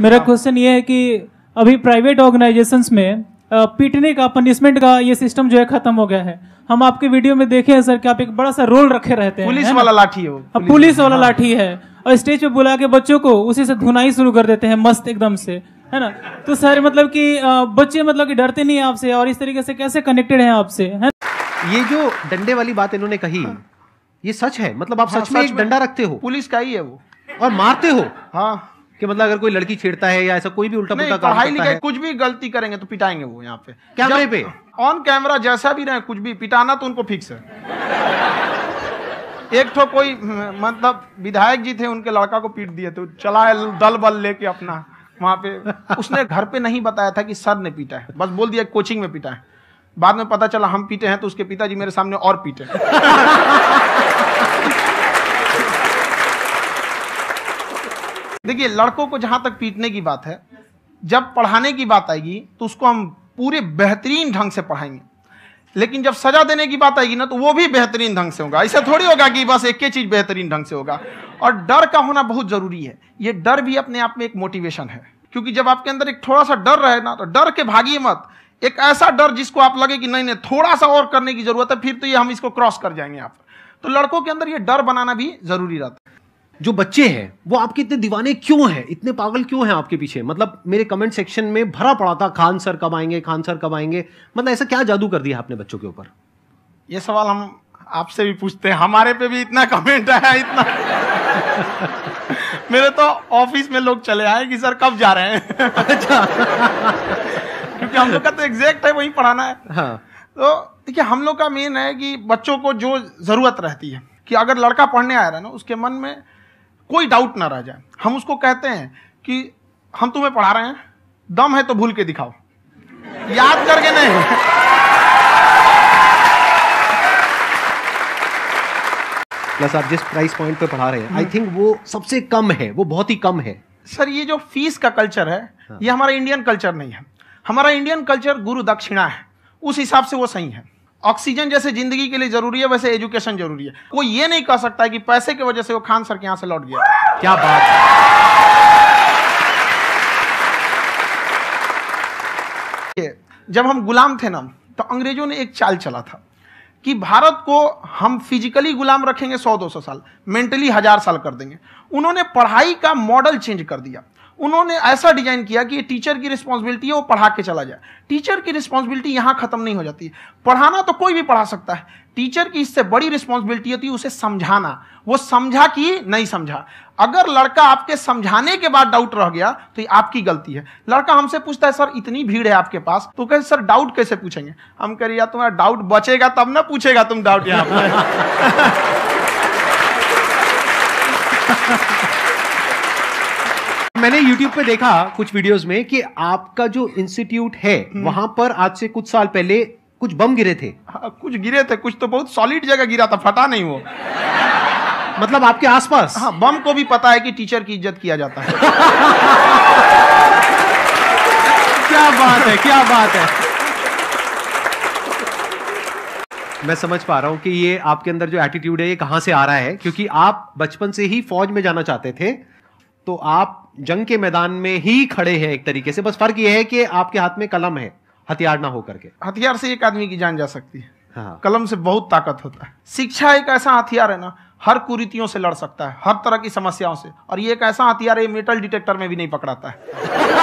मेरा क्वेश्चन ये है कि अभी प्राइवेट ऑर्गेनाइजेशंस में पीटने का पनिशमेंट का ये सिस्टम जो है खत्म हो गया है। हम आपके वीडियो में देखे हैं सर कि आप एक बड़ा सा रोल रखे रहते हैं पुलिस है वाला लाठी है वो हाँ, पुलिस वाला लाठी है। और स्टेज पे बुला के बच्चों को उसी से धुनाई शुरू कर देते हैं मस्त एकदम से है ना? तो सर मतलब कि बच्चे मतलब कि डरते नहीं हैं आपसे और इस तरीके से कैसे कनेक्टेड हैं आपसे है ये जो डंडे वाली बात इन्होंने कही ये सच है? मतलब आप हाँ, सच में एक में। डंडा रखते हो? पुलिस का ही है वो। और मारते हो? हाँ। कि मतलब अगर कोई लड़की छेड़ता है या ऐसा कोई भी उल्टा पुल्टा पढ़ाई करता लिखाई है। कुछ भी गलती करेंगे तो पिटाएँगे वो यहाँ पे। कैमरे पे? ऑन कैमरा जैसा भी रहे कुछ भी पिटाना तो उनको फिक्स है। एक तो कोई मतलब विधायक जी थे उनके लड़का को पीट दिए तो चला दल बल लेके अपना वहाँ पे। उसने घर पे नहीं बताया था कि सर ने पीटा है। बस बोल दिया कोचिंग में पीटा है। बाद में पता चला हम पीटे हैं तो उसके पिताजी मेरे सामने और पीटे। देखिए, लड़कों को जहाँ तक पीटने की बात है, जब पढ़ाने की बात आएगी तो उसको हम पूरे बेहतरीन ढंग से पढ़ाएँगे। लेकिन जब सजा देने की बात आएगी ना तो वो भी बेहतरीन ढंग से होगा। ऐसा थोड़ी होगा कि बस एक ही चीज़ बेहतरीन ढंग से होगा। और डर का होना बहुत ज़रूरी है। ये डर भी अपने आप में एक मोटिवेशन है। क्योंकि जब आपके अंदर एक थोड़ा सा डर रहे ना तो डर के भागिए मत। एक ऐसा डर जिसको आप लगे कि नहीं नहीं थोड़ा सा और करने की ज़रूरत है, फिर तो ये हम इसको क्रॉस कर जाएँगे पर। तो लड़कों के अंदर ये डर बनाना भी ज़रूरी रहता है। जो बच्चे हैं वो आपके इतने दीवाने क्यों हैं? इतने पागल क्यों हैं आपके पीछे? मतलब मेरे कमेंट सेक्शन में भरा पड़ा था खान सर कब आएँगे खान सर कब आएँगे? मतलब ऐसा क्या जादू कर दिया आपने बच्चों के ऊपर? ये सवाल हम आपसे भी पूछते हैं। हमारे पे भी इतना कमेंट आया इतना। मेरे तो ऑफ़िस में लोग चले आए कि सर कब जा रहे हैं? अच्छा। क्योंकि हम लोग का तो एग्जैक्ट है वही पढ़ाना है। हाँ। तो देखिए हम लोग का मेन है कि बच्चों को जो ज़रूरत रहती है कि अगर लड़का पढ़ने आया रहा है ना उसके मन में कोई डाउट ना रह जाए। हम उसको कहते हैं कि हम तुम्हें पढ़ा रहे हैं दम है तो भूल के दिखाओ। याद करके नहीं। प्लस आप जिस प्राइस पॉइंट पे पढ़ा रहे हैं आई थिंक वो सबसे कम है वो बहुत ही कम है। सर ये जो फ़ीस का कल्चर है हाँ। ये हमारा इंडियन कल्चर नहीं है। हमारा इंडियन कल्चर गुरु दक्षिणा है उस हिसाब से वो सही है। ऑक्सीजन जैसे ज़िंदगी के लिए ज़रूरी है वैसे एजुकेशन ज़रूरी है। कोई ये नहीं कह सकता है कि पैसे की वजह से वो खान सर के यहाँ से लौट गया। क्या बात है। जब हम गुलाम थे ना तो अंग्रेज़ों ने एक चाल चला था कि भारत को हम फिजिकली गुलाम रखेंगे सौ दो सौ साल मेंटली हज़ार साल कर देंगे। उन्होंने पढ़ाई का मॉडल चेंज कर दिया। उन्होंने ऐसा डिज़ाइन किया कि ये टीचर की रिस्पॉन्सिबिलिटी है, वो पढ़ा के चला जाए। टीचर की रिस्पॉन्सिबिलिटी यहाँ खत्म नहीं हो जाती। है पढ़ाना तो कोई भी पढ़ा सकता है। टीचर की इससे बड़ी रिस्पॉन्सिबिलिटी होती है उसे समझाना। वो समझा कि नहीं समझा। अगर लड़का आपके समझाने के बाद डाउट रह गया तो ये आपकी गलती है। लड़का हमसे पूछता है, सर, इतनी भीड़ है आपके पास? तो कहे सर डाउट कैसे पूछेंगे? हम कह रहे तुम्हारा डाउट बचेगा तब ना पूछेगा तुम डाउट यहाँ पर मैंने YouTube पे देखा कुछ वीडियोस में कि आपका जो इंस्टीट्यूट है वहाँ पर आज से कुछ साल पहले कुछ बम गिरे थे। हाँ, कुछ गिरे थे कुछ तो बहुत सॉलिड जगह गिरा था फटा नहीं वो। मतलब आपके आसपास? हाँ बम को भी पता है कि टीचर की इज़्ज़त किया जाता है। क्या बात है क्या बात है। मैं समझ पा रहा हूँ कि ये आपके अंदर जो एटीट्यूड है ये कहाँ से आ रहा है? क्योंकि आप बचपन से ही फौज में जाना चाहते थे तो आप जंग के मैदान में ही खड़े हैं एक तरीके से। बस फ़र्क ये है कि आपके हाथ में कलम है हथियार ना होकर के हथियार से एक आदमी की जान जा सकती है। हाँ। कलम से बहुत ताकत होता है। शिक्षा एक ऐसा हथियार है ना हर कुरीतियों से लड़ सकता है हर तरह की समस्याओं से। और ये एक ऐसा हथियार है ये मेटल डिटेक्टर में भी नहीं पकड़ाता है।